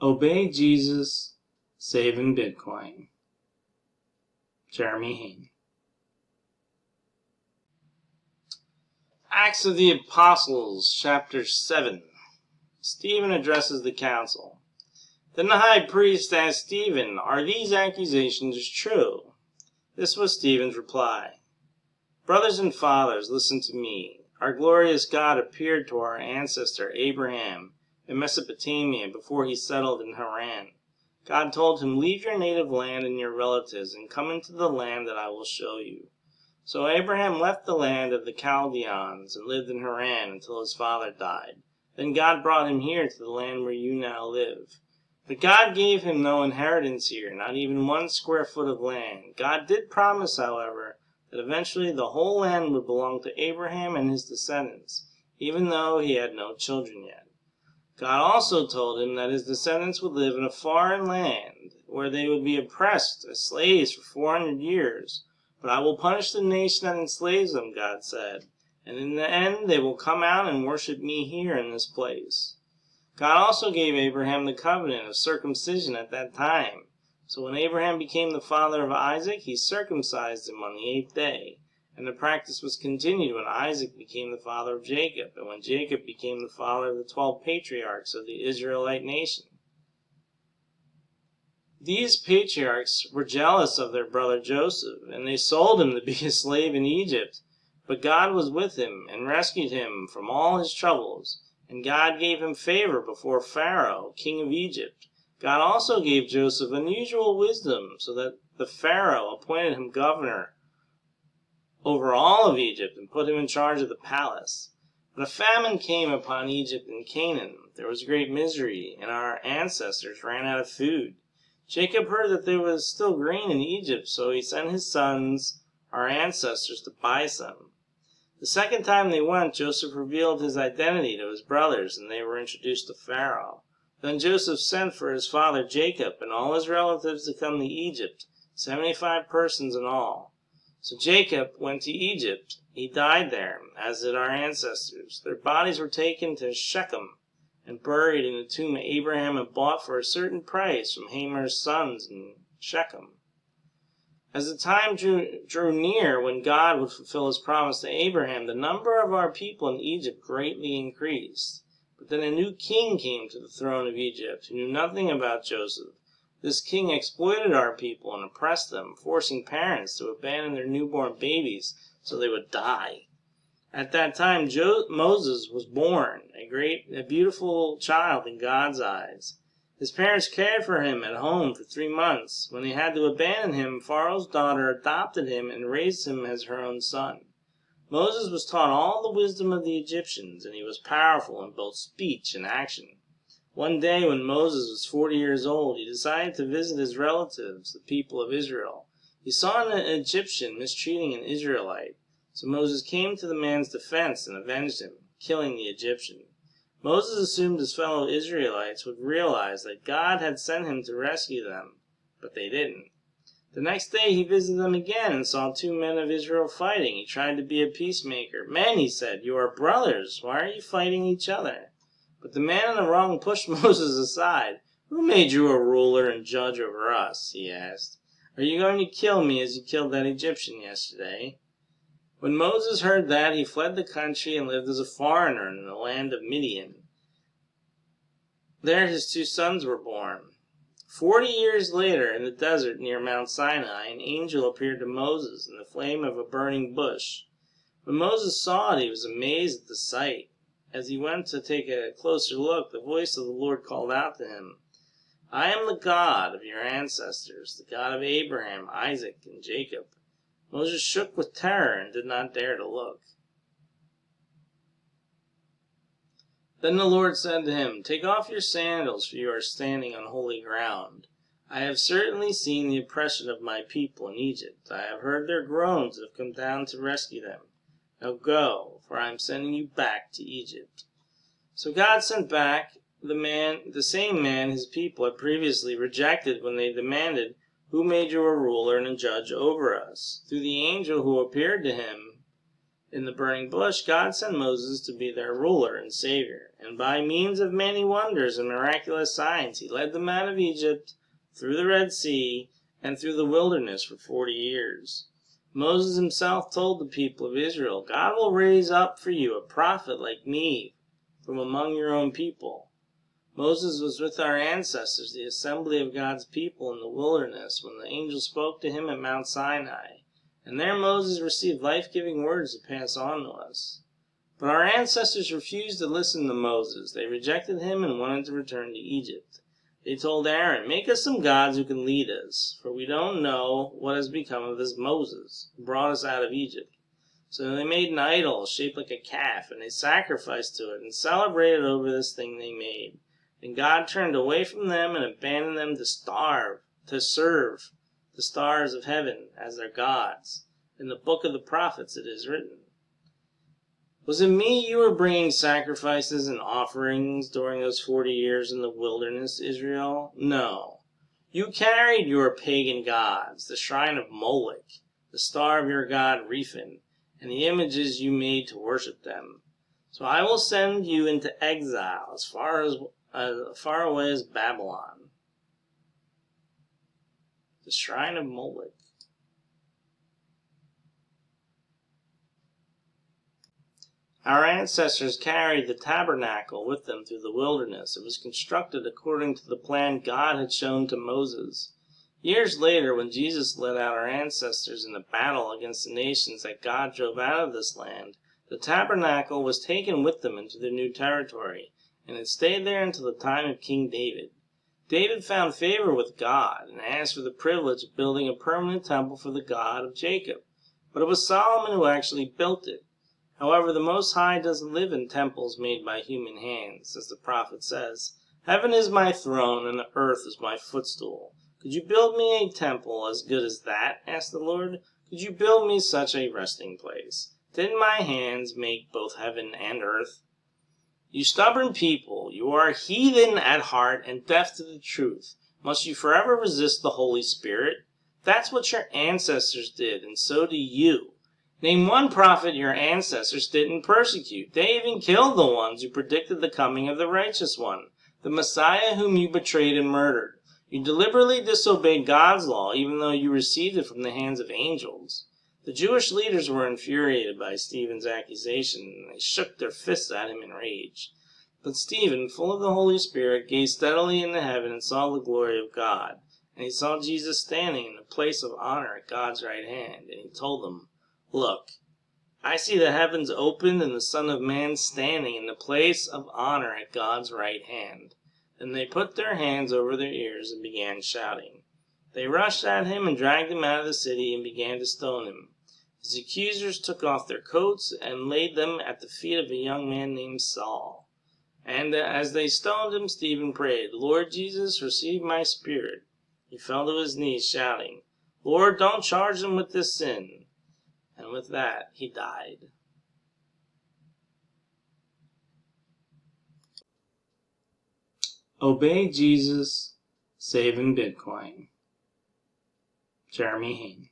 Obey Jesus, saving Bitcoin. Jeremy Hain. Acts of the Apostles, chapter 7. Stephen addresses the council. Then the high priest asked Stephen, Are these accusations true? This was Stephen's reply. Brothers and fathers, listen to me. Our glorious God appeared to our ancestor Abraham in Mesopotamia before he settled in Haran. God told him, Leave your native land and your relatives and come into the land that I will show you. So Abraham left the land of the Chaldeans and lived in Haran until his father died. Then God brought him here to the land where you now live. But God gave him no inheritance here, not even one square foot of land. God did promise, however, that eventually the whole land would belong to Abraham and his descendants, even though he had no children yet. God also told him that his descendants would live in a foreign land, where they would be oppressed as slaves for 400 years. But I will punish the nation that enslaves them, God said, and in the end they will come out and worship me here in this place. God also gave Abraham the covenant of circumcision at that time. So when Abraham became the father of Isaac, he circumcised him on the eighth day. And the practice was continued when Isaac became the father of Jacob, and when Jacob became the father of the twelve patriarchs of the Israelite nation. These patriarchs were jealous of their brother Joseph, and they sold him to be a slave in Egypt. But God was with him, and rescued him from all his troubles, and God gave him favor before Pharaoh, king of Egypt. God also gave Joseph unusual wisdom, so that the Pharaoh appointed him governor over all of Egypt and put him in charge of the palace. But a famine came upon Egypt and Canaan. There was great misery, and our ancestors ran out of food. Jacob heard that there was still grain in Egypt, so he sent his sons, our ancestors, to buy some. The second time they went, Joseph revealed his identity to his brothers, and they were introduced to Pharaoh. Then Joseph sent for his father Jacob and all his relatives to come to Egypt, seventy-five persons in all. So Jacob went to Egypt. He died there, as did our ancestors. Their bodies were taken to Shechem and buried in the tomb Abraham had bought for a certain price from Hamor's sons in Shechem. As the time drew, drew near when God would fulfill his promise to Abraham, the number of our people in Egypt greatly increased. But then a new king came to the throne of Egypt who knew nothing about Joseph. This king exploited our people and oppressed them, forcing parents to abandon their newborn babies so they would die. At that time jo- Moses was born, a great, a beautiful child in God's eyes. His parents cared for him at home for three months. When they had to abandon him, Pharaoh's daughter adopted him and raised him as her own son. Moses was taught all the wisdom of the Egyptians, and he was powerful in both speech and action. One day when Moses was forty years old, he decided to visit his relatives, the people of Israel. He saw an Egyptian mistreating an Israelite. So Moses came to the man's defense and avenged him, killing the Egyptian. Moses assumed his fellow Israelites would realize that God had sent him to rescue them, but they didn't. The next day he visited them again and saw two men of Israel fighting. He tried to be a peacemaker. Men, he said, you are brothers. Why are you fighting each other? But the man in the wrong pushed Moses aside. Who made you a ruler and judge over us? he asked. Are you going to kill me as you killed that Egyptian yesterday? When Moses heard that, he fled the country and lived as a foreigner in the land of Midian. There his two sons were born. Forty years later, in the desert near Mount Sinai, an angel appeared to Moses in the flame of a burning bush. When Moses saw it, he was amazed at the sight. As he went to take a closer look, the voice of the Lord called out to him, I am the God of your ancestors, the God of Abraham, Isaac, and Jacob. Moses shook with terror and did not dare to look. Then the Lord said to him, Take off your sandals, for you are standing on holy ground. I have certainly seen the oppression of my people in Egypt. I have heard their groans and have come down to rescue them. Now go, for I am sending you back to Egypt. So God sent back the man, the same man his people had previously rejected when they demanded, Who made you a ruler and a judge over us? Through the angel who appeared to him In the burning bush, God sent Moses to be their ruler and savior, and by means of many wonders and miraculous signs he led them out of Egypt, through the Red Sea, and through the wilderness for forty years. Moses himself told the people of Israel, God will raise up for you a prophet like me from among your own people. Moses was with our ancestors, the assembly of God's people in the wilderness, when the angel spoke to him at Mount Sinai, and there Moses received life-giving words to pass on to us. But our ancestors refused to listen to Moses. They rejected him and wanted to return to Egypt. They told Aaron, Make us some gods who can lead us, for we don't know what has become of this Moses, who brought us out of Egypt. So they made an idol shaped like a calf, and they sacrificed to it and celebrated over this thing they made. And God turned away from them and abandoned them to starve, to serve the stars of heaven as their gods. In the book of the prophets it is written. Was it me you were bringing sacrifices and offerings during those forty years in the wilderness, Israel? No. You carried your pagan gods, the shrine of Moloch, the star of your god Rephan, and the images you made to worship them. So I will send you into exile as far as as far away as Babylon. The shrine of Moloch. Our ancestors carried the tabernacle with them through the wilderness. It was constructed according to the plan God had shown to Moses. Years later, when Jesus led out our ancestors in a battle against the nations that God drove out of this land, the tabernacle was taken with them into their new territory, and it stayed there until the time of King David. David found favor with God and asked for the privilege of building a permanent temple for the God of Jacob. But it was Solomon who actually built it. However, the Most High doesn't live in temples made by human hands, as the prophet says. Heaven is my throne, and the earth is my footstool. Could you build me a temple as good as that? asked the Lord. Could you build me such a resting place? Didn't my hands make both heaven and earth? You stubborn people, you are heathen at heart and deaf to the truth. Must you forever resist the Holy Spirit? That's what your ancestors did, and so do you. Name one prophet your ancestors didn't persecute. They even killed the ones who predicted the coming of the righteous one, the Messiah whom you betrayed and murdered. You deliberately disobeyed God's law, even though you received it from the hands of angels. The Jewish leaders were infuriated by Stephen's accusation, and they shook their fists at him in rage. But Stephen, full of the Holy Spirit, gazed steadily into heaven and saw the glory of God. And he saw Jesus standing in the place of honor at God's right hand, and he told them, Look, I see the heavens opened and the Son of Man standing in the place of honor at God's right hand. Then they put their hands over their ears and began shouting. They rushed at him and dragged him out of the city and began to stone him. His accusers took off their coats and laid them at the feet of a young man named Saul. And as they stoned him, Stephen prayed, Lord Jesus, receive my spirit. He fell to his knees, shouting, Lord, don't charge them with this sin. And with that, he died. Obey Jesus, Saving Bitcoin. Jeremy Hain.